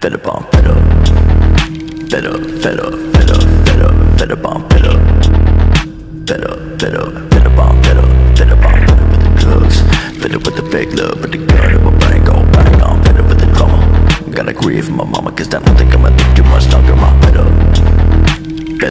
Fed up on fed up. Fed up, fed up, fed up, fed up, fed up on fed up. Fed up, fed up, fed up on fed up. Fed up on fed up with the drugs. Fed up with the fake love, with the gun in my brain Go bang oh, on, fed up with the drama. Gotta grieve my mama cause I don't think I'ma think too much